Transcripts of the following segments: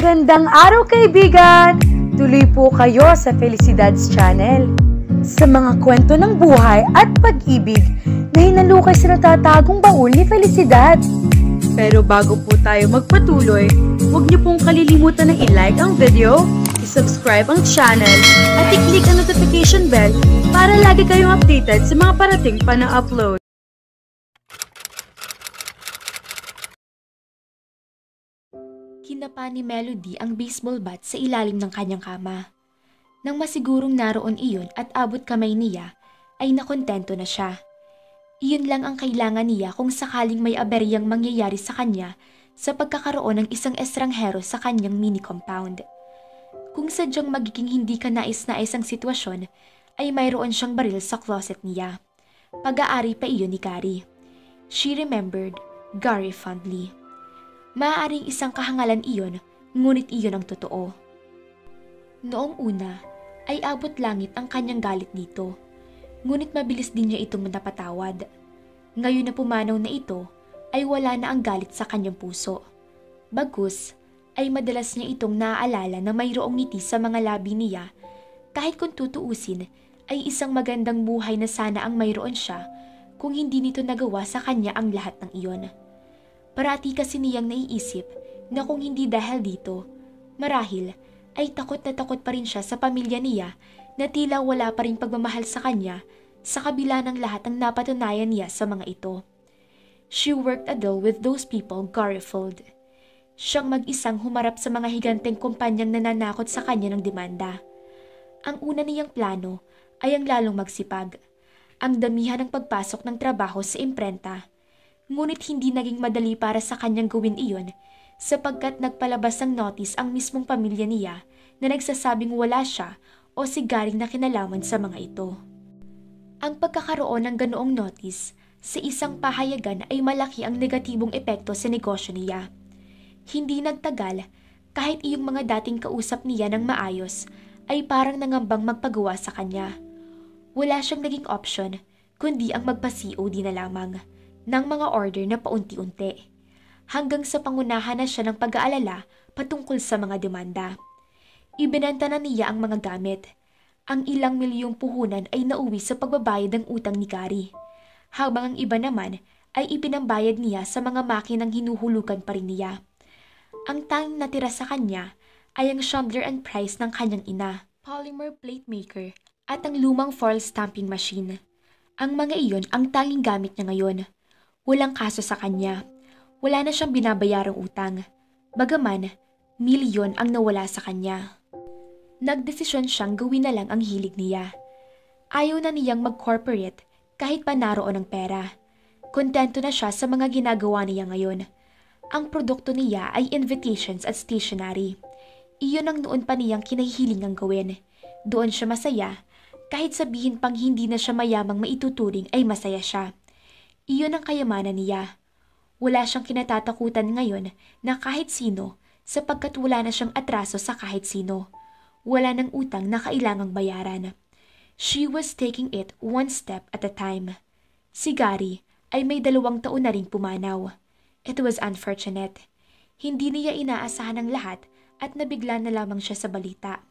Magandang araw kaibigan! Tuloy po kayo sa Felicidad's Channel. Sa mga kwento ng buhay at pag-ibig na hinalukay sa natatagong baul ni Felicidad. Pero bago po tayo magpatuloy, huwag niyo pong kalilimutan na i-like ang video, i-subscribe ang channel, at i-click ang notification bell para lagi kayong updated sa mga parating pa na upload. Kinapa ni Melody ang baseball bat sa ilalim ng kanyang kama. Nang masigurong naroon iyon at abot kamay niya, ay nakontento na siya. Iyon lang ang kailangan niya kung sakaling may aberyang mangyayari sa kanya sa pagkakaroon ng isang estranghero sa kanyang mini compound. Kung sadyang magiging hindi ka nais-nais ang sitwasyon, ay mayroon siyang baril sa closet niya. Pag-aari pa iyon ni Gary. She remembered Gary fondly. Maaaring isang kahangalan iyon, ngunit iyon ang totoo. Noong una, ay abot langit ang kanyang galit dito. Ngunit mabilis din niya itong napatawad. Ngayon na pumanaw na ito, ay wala na ang galit sa kanyang puso. Bagus, ay madalas niya itong naaalala na mayroong ngiti sa mga labi niya. Kahit kung tutuusin, ay isang magandang buhay na sana ang mayroon siya kung hindi nito nagawa sa kanya ang lahat ng iyon. Parati kasi niyang naiisip na kung hindi dahil dito, marahil ay takot na takot pa rin siya sa pamilya niya na tila wala pa rin pagmamahal sa kanya sa kabila ng lahat ng napatunayan niya sa mga ito. She worked a deal with those people Garfield. Siyang mag-isang humarap sa mga higanteng kumpanyang nananakot sa kanya ng demanda. Ang una niyang plano ay ang lalong magsipag. Ang damihan ng pagpasok ng trabaho sa imprenta ngunit hindi naging madali para sa kanyang gawin iyon sapagkat nagpalabas ng notice ang mismong pamilya niya na nagsasabing wala siya o si Garing na kinalaman sa mga ito. Ang pagkakaroon ng ganoong notice sa isang pahayagan ay malaki ang negatibong epekto sa negosyo niya. Hindi nagtagal, kahit iyong mga dating kausap niya ng maayos ay parang nangambang magpagawa sa kanya. Wala siyang naging option kundi ang magpa-COD na lamang ng mga order na paunti-unti hanggang sa pangunahan na siya ng pag-aalala patungkol sa mga demanda. Ibinenta na niya ang mga gamit. Ang ilang milyong puhunan ay nauwi sa pagbabayad ng utang ni Gary, habang ang iba naman ay ipinambayad niya sa mga makinang hinuhulugan pa rin niya. Ang tanging natira sa kanya ay ang Chandler and Price ng kanyang ina, polymer plate maker, at ang lumang foil stamping machine. Ang mga iyon ang tanging gamit niya ngayon Walang kaso sa kanya. Wala na siyang binabayarang utang. Bagaman, milyon ang nawala sa kanya. Nagdesisyon siyang gawin na lang ang hilig niya. Ayaw na niyang mag-corporate kahit pa naroon ang pera. Kontento na siya sa mga ginagawa niya ngayon. Ang produkto niya ay invitations at stationery. Iyon ang noon pa niyang kinahihilingang gawin. Doon siya masaya, kahit sabihin pang hindi na siya mayamang maituturing ay masaya siya. Iyon ang kayamanan niya. Wala siyang kinatatakutan ngayon na kahit sino sapagkat wala na siyang atraso sa kahit sino. Wala ng utang na kailangang bayaran. She was taking it one step at a time. Si Gary ay may dalawang taon na ring pumanaw. It was unfortunate. Hindi niya inaasahan ang lahat at nabigla na lamang siya sa balita.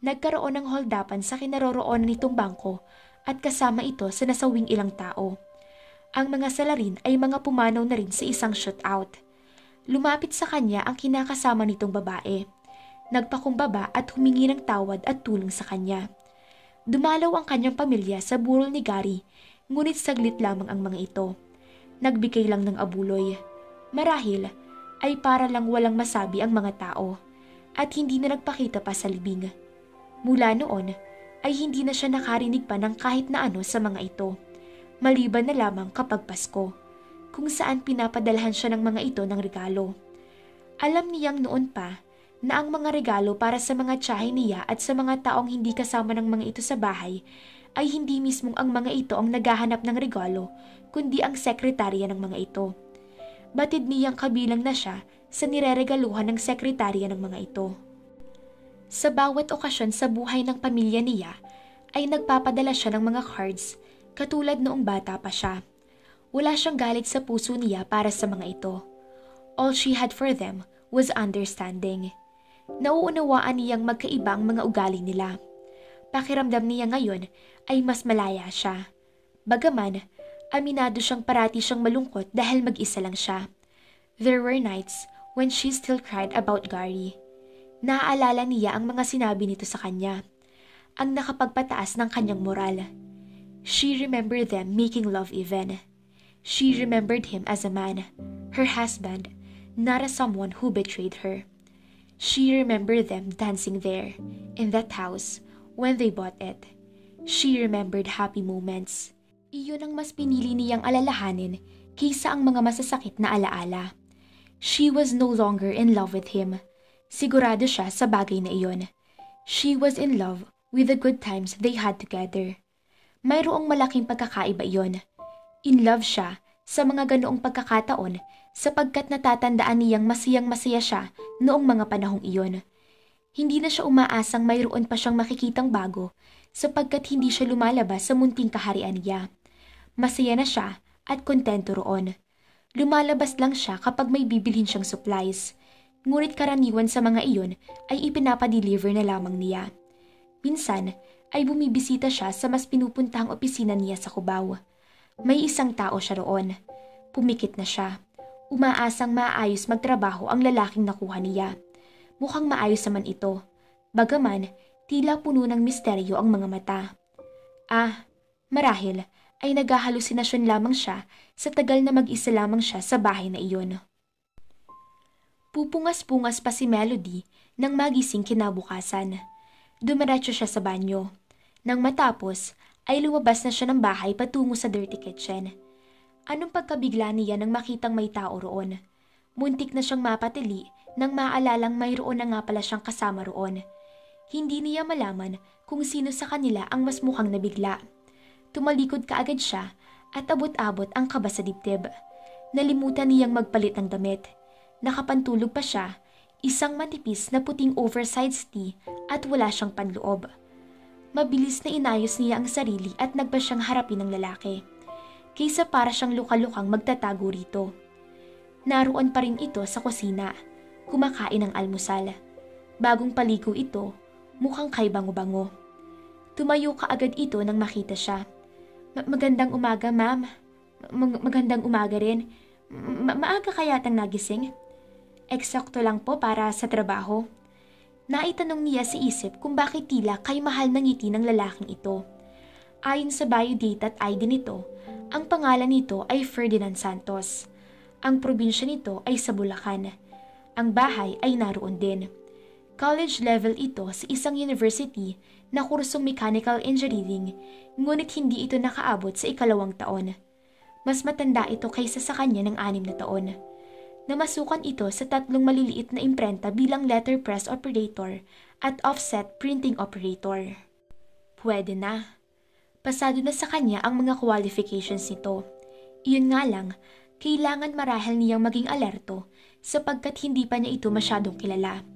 Nagkaroon ng holdapan sa kinaroroonan nitong bangko at kasama ito sa nasawing ilang tao. Ang mga salarin ay mga pumanaw na rin sa isang shootout. Lumapit sa kanya ang kinakasama nitong babae. Nagpakumbaba at humingi ng tawad at tulong sa kanya. Dumalaw ang kanyang pamilya sa burol ni Gary, ngunit saglit lamang ang mga ito. Nagbigay lang ng abuloy. Marahil ay para lang walang masabi ang mga tao at hindi na nagpakita pa sa libing. Mula noon ay hindi na siya nakarinig pa ng kahit na ano sa mga ito maliban na lamang kapag Pasko, kung saan pinapadalhan siya ng mga ito ng regalo. Alam niyang noon pa na ang mga regalo para sa mga tsahe niya at sa mga taong hindi kasama ng mga ito sa bahay ay hindi mismong ang mga ito ang naghahanap ng regalo, kundi ang sekretarya ng mga ito. Batid niyang kabilang na siya sa nireregaluhan ng sekretarya ng mga ito. Sa bawat okasyon sa buhay ng pamilya niya, ay nagpapadala siya ng mga cards Katulad noong bata pa siya, wala siyang galit sa puso niya para sa mga ito. All she had for them was understanding. Nauunawaan niyang magkaibang mga ugali nila. Pakiramdam niya ngayon ay mas malaya siya. Bagaman, aminado siyang parati siyang malungkot dahil mag-isa lang siya. There were nights when she still cried about Gary. Naaalala niya ang mga sinabi nito sa kanya, ang nakapagpataas ng kanyang moral. She remembered them making love even. She remembered him as a man, her husband, not as someone who betrayed her. She remembered them dancing there, in that house, when they bought it. She remembered happy moments. Iyon ang mas pinili niyang alalahanin kaysa ang mga masasakit na alaala. She was no longer in love with him. Sigurado siya sa bagay na iyon. She was in love with the good times they had together. Mayroong malaking pagkakaiba iyon. In love siya sa mga ganoong pagkakataon sapagkat natatandaan niyang masayang masaya siya noong mga panahong iyon. Hindi na siya umaasang mayroon pa siyang makikitang bago sapagkat hindi siya lumalabas sa munting kaharian niya. Masaya na siya at kontento roon. Lumalabas lang siya kapag may bibilhin siyang supplies. Ngunit karaniwan sa mga iyon ay ipinapadeliver na lamang niya. Minsan ay bumibisita siya sa mas pinupuntahang opisina niya sa Cubao. May isang tao siya roon. Pumikit na siya. Umaasang maayos magtrabaho ang lalaking nakuha niya. Mukhang maayos naman ito. Bagaman, tila puno ng misteryo ang mga mata. Ah, marahil ay naghahalusinasyon lamang siya sa tagal na mag-isa lamang siya sa bahay na iyon. Pupungas-pungas pa si Melody nang magising kinabukasan. Dumiretso siya sa banyo. Nang matapos, ay lumabas na siya ng bahay patungo sa dirty kitchen. Anong pagkabigla niya nang makitang may tao roon? Muntik na siyang mapatili nang maalalang mayroon na nga pala siyang kasama roon. Hindi niya malaman kung sino sa kanila ang mas mukhang nabigla. Tumalikod kaagad siya at abot-abot ang kaba sa dibdib. Nalimutan niyang magpalit ng damit. Nakapantulog pa siya, isang matipis na puting oversized tee at wala siyang panloob. Mabilis na inayos niya ang sarili at nagpa siyang harapin ng lalaki. Kaysa para siyang lukalukang magtatago rito. Naroon pa rin ito sa kusina, kumakain ng almusal. Bagong paligo ito, mukhang kay bango-bango. Tumayo ka agad ito nang makita siya. Ma- magandang umaga, ma'am. Mag- magandang umaga rin. Ma- maaga kaya tang nagising? Eksakto lang po para sa trabaho. Naitanong niya sa isip kung bakit tila kay mahal ng ngiti ng lalaking ito. Ayon sa biodata at ID nito, ang pangalan nito ay Ferdinand Santos. Ang probinsya nito ay sa Bulacan. Ang bahay ay naroon din. College level ito sa isang university na kursong mechanical engineering, ngunit hindi ito nakaabot sa ikalawang taon. Mas matanda ito kaysa sa kanya ng anim na taon. Namasukan ito sa tatlong maliliit na imprenta bilang letterpress operator at offset printing operator. Pwede na. Pasado na sa kanya ang mga qualifications nito. Iyon nga lang, kailangan marahil niyang maging alerto sapagkat hindi pa niya ito masyadong kilala.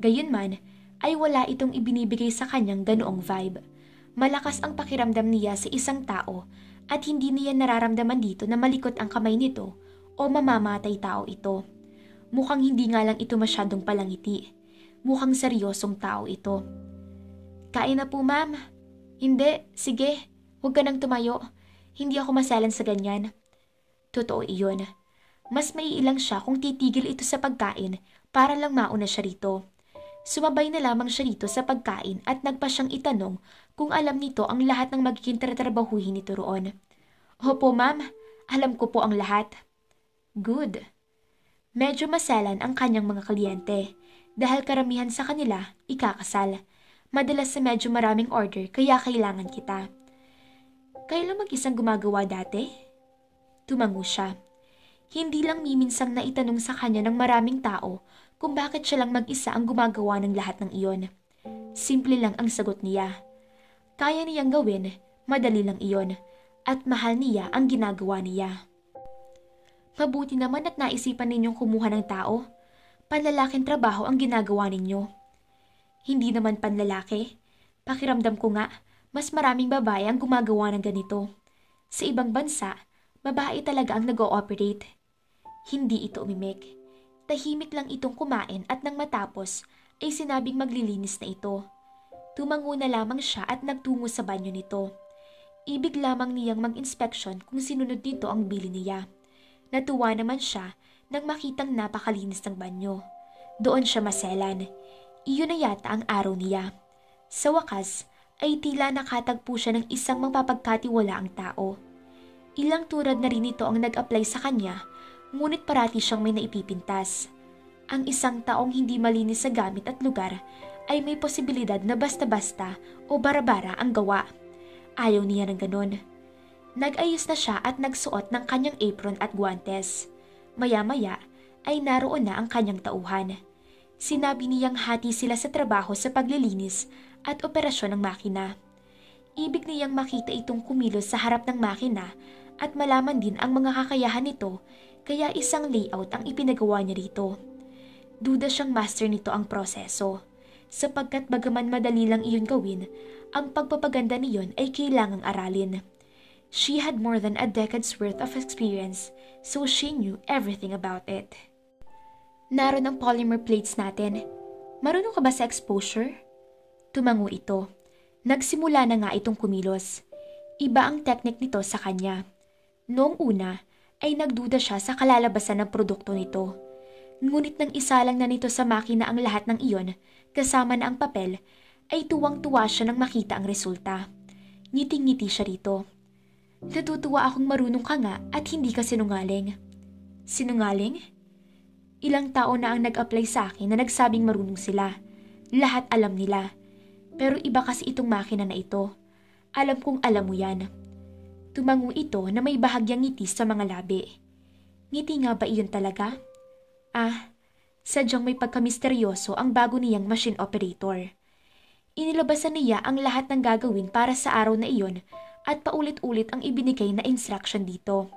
Gayunman, ay wala itong ibinibigay sa kanyang ganoong vibe. Malakas ang pakiramdam niya sa isang tao at hindi niya nararamdaman dito na malikot ang kamay nito o mamamatay tao ito. Mukhang hindi nga lang ito masyadong palangiti. Mukhang seryosong tao ito. Kain na po ma'am. Hindi, sige. Huwag ka nang tumayo. Hindi ako masalan sa ganyan. Totoo iyon. Mas maiilang siya kung titigil ito sa pagkain para lang mauna siya rito. Sumabay na lamang siya rito sa pagkain at nagpa siyang itanong kung alam nito ang lahat ng magiging tatrabahuhin nito roon. Opo ma'am, alam ko po ang lahat. Good. Medyo masalan ang kanyang mga kliyente dahil karamihan sa kanila ikakasal. Madalas sa medyo maraming order kaya kailangan kita. Kailan mag-isang gumagawa dati? Tumango siya. Hindi lang miminsang na itanong sa kanya ng maraming tao kung bakit siya lang mag-isa ang gumagawa ng lahat ng iyon. Simple lang ang sagot niya. Kaya niyang gawin, madali lang iyon, at mahal niya ang ginagawa niya. Mabuti naman at naisipan ninyong kumuha ng tao. Panlalaking trabaho ang ginagawa ninyo. Hindi naman panlalaki. Pakiramdam ko nga, mas maraming babae ang gumagawa ng ganito. Sa ibang bansa, babae talaga ang nag-ooperate. Hindi ito umimik. Tahimik lang itong kumain at nang matapos ay sinabing maglilinis na ito. Tumango na lamang siya at nagtungo sa banyo nito. Ibig lamang niyang mag-inspeksyon kung sinunod nito ang bili niya. Natuwa naman siya nang makitang napakalinis ng banyo. Doon siya maselan. Iyon na yata ang araw niya. Sa wakas, ay tila nakatagpo siya ng isang mapapagkatiwalaang tao. Ilang turad na rin ito ang nag-apply sa kanya, ngunit parati siyang may naipipintas. Ang isang taong hindi malinis sa gamit at lugar ay may posibilidad na basta-basta o bara-bara ang gawa. Ayaw niya ng ganon. Nag-ayos na siya at nagsuot ng kanyang apron at guantes. Maya-maya ay naroon na ang kanyang tauhan. Sinabi niyang hati sila sa trabaho sa paglilinis at operasyon ng makina. Ibig niyang makita itong kumilos sa harap ng makina at malaman din ang mga kakayahan nito kaya isang layout ang ipinagawa niya rito. Duda siyang master nito ang proseso sapagkat bagaman madali lang iyon gawin, ang pagpapaganda niyon ay kailangang aralin. She had more than a decade's worth of experience, so she knew everything about it. Naroon ang polymer plates natin. Marunong ka ba sa exposure? Tumango ito. Nagsimula na nga itong kumilos. Iba ang teknik nito sa kanya. Noong una, ay nagduda siya sa kalalabasan ng produkto nito. Ngunit nang isalang na nito sa makina ang lahat ng iyon, kasama na ang papel, ay tuwang-tuwa siya nang makita ang resulta. Ngiting-ngiti siya rito. Natutuwa akong marunong ka nga at hindi ka sinungaling. Sinungaling? Ilang tao na ang nag-apply sa akin na nagsabing marunong sila. Lahat alam nila. Pero iba kasi itong makina na ito. Alam kong alam mo yan. Tumango ito na may bahagyang ngiti sa mga labi. Ngiti nga ba iyon talaga? Ah, sadyang may pagkamisteryoso ang bago niyang machine operator. Inilabasan niya ang lahat ng gagawin para sa araw na iyon at paulit-ulit ang ibinigay na instruction dito.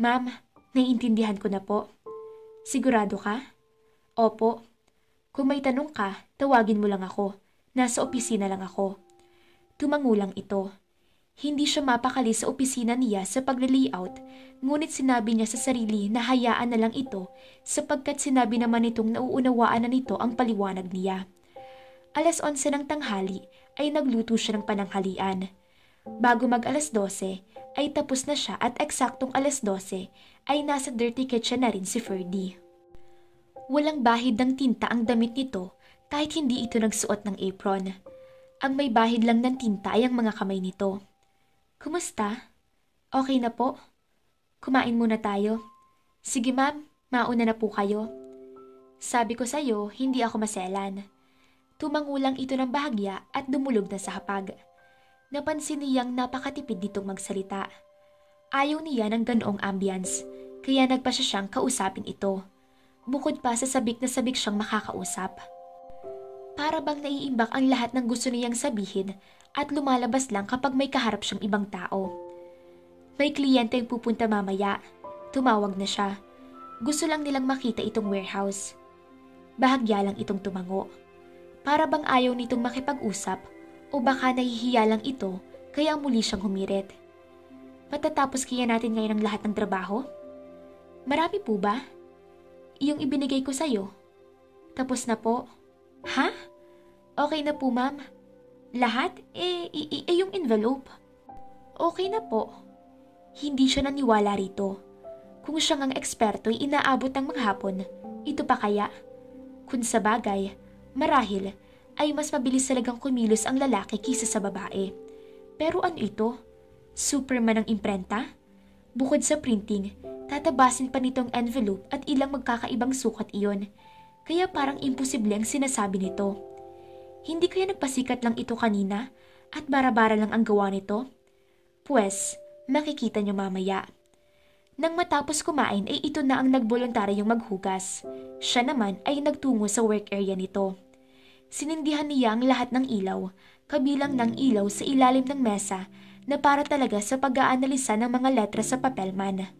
Ma'am, naiintindihan ko na po. Sigurado ka? Opo. Kung may tanong ka, tawagin mo lang ako. Nasa opisina lang ako. Tumangulang ito. Hindi siya mapakali sa opisina niya sa pagla-layout, ngunit sinabi niya sa sarili na hayaan na lang ito sapagkat sinabi naman nitong nauunawaan na nito ang paliwanag niya. Alas 11 ng tanghali ay nagluto siya ng pananghalian. Bago mag alas 12 ay tapos na siya at eksaktong alas 12 ay nasa dirty kitchen na rin si Ferdy. Walang bahid ng tinta ang damit nito kahit hindi ito nagsuot ng apron. Ang may bahid lang ng tinta ay ang mga kamay nito. Kumusta? Okay na po? Kumain muna tayo. Sige ma'am, mauna na po kayo. Sabi ko sa'yo, hindi ako maselan. Tumangulang ito ng bahagya at dumulog na sa hapag. Napansin niyang napakatipid nitong magsalita. Ayaw niya ng ganoong ambience, kaya nagpa siya siyang kausapin ito. Bukod pa sa sabik na sabik siyang makakausap. Para bang naiimbak ang lahat ng gusto niyang sabihin at lumalabas lang kapag may kaharap siyang ibang tao. May kliyente ang pupunta mamaya. Tumawag na siya. Gusto lang nilang makita itong warehouse. Bahagya lang itong tumango. Para bang ayaw nitong makipag-usap o baka nahihiya lang ito kaya muli siyang humirit. Matatapos kaya natin ngayon ang lahat ng trabaho? Marami po ba? Yung ibinigay ko sa'yo. Tapos na po. Ha? Okay na po, ma'am. Lahat? Eh, eh, eh, yung envelope. Okay na po. Hindi siya naniwala rito. Kung siya ngang eksperto ay inaabot ng maghapon, ito pa kaya? Kung sa bagay, marahil, ay mas mabilis talagang kumilos ang lalaki kisa sa babae. Pero ano ito? Superman ang imprenta? Bukod sa printing, tatabasin pa nitong envelope at ilang magkakaibang sukat iyon. Kaya parang imposible ang sinasabi nito. Hindi kaya nagpasikat lang ito kanina at bara-bara lang ang gawa nito? Pwes, makikita niyo mamaya. Nang matapos kumain ay ito na ang nagboluntaryong maghugas. Siya naman ay nagtungo sa work area nito. Sinindihan niya ang lahat ng ilaw, kabilang ng ilaw sa ilalim ng mesa na para talaga sa pag-aanalisa ng mga letra sa papelman.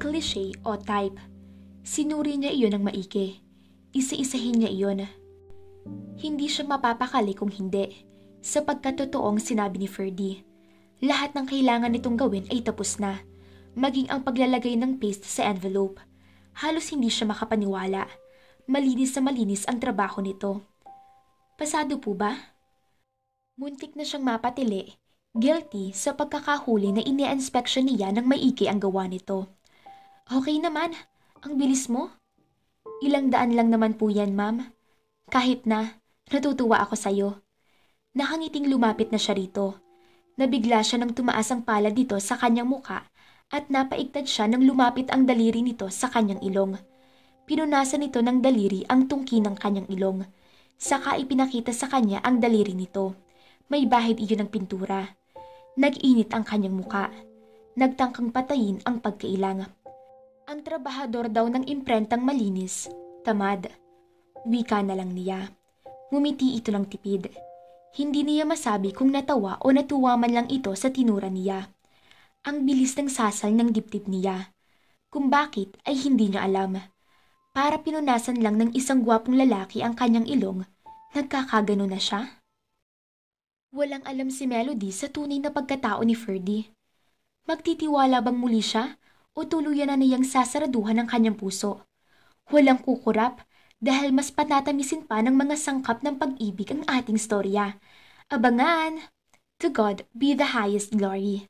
Cliché o type. Sinuri niya iyon ng maiki. Isa-isahin niya iyon. Hindi siya mapapakali kung hindi, sapagkat totoong sinabi ni Ferdy. Lahat ng kailangan nitong gawin ay tapos na, maging ang paglalagay ng paste sa envelope. Halos hindi siya makapaniwala. malinis sa malinis ang trabaho nito. Pasado po ba? Muntik na siyang mapatili, guilty sa pagkakahuli na ine-inspection niya ng maigi ang gawa nito. Okay naman, ang bilis mo. Ilang daan lang naman po yan, ma'am. Kahit na, natutuwa ako sa'yo. Nakangiting lumapit na siya rito. Nabigla siya nang tumaas ang palad dito sa kanyang muka at napaigtad siya nang lumapit ang daliri nito sa kanyang ilong. Pinunasan nito ng daliri ang tungki ng kanyang ilong. Saka ipinakita sa kanya ang daliri nito. May bahid iyon ng pintura. Nag-init ang kanyang muka. Nagtangkang patayin ang pagkailang. Ang trabahador daw ng imprentang malinis, tamad. Wika na lang niya. Ngumiti ito ng tipid. Hindi niya masabi kung natawa o natuwa man lang ito sa tinura niya. Ang bilis ng sasal ng dibdib niya. Kung bakit ay hindi niya alam. Para pinunasan lang ng isang gwapong lalaki ang kanyang ilong, nagkakagano na siya? Walang alam si Melody sa tunay na pagkatao ni Ferdy. Magtitiwala bang muli siya o tuluyan na niyang sasaraduhan ang kanyang puso? Walang kukurap dahil mas patatamisin pa ng mga sangkap ng pag-ibig ang ating storya. Abangan! To God be the highest glory.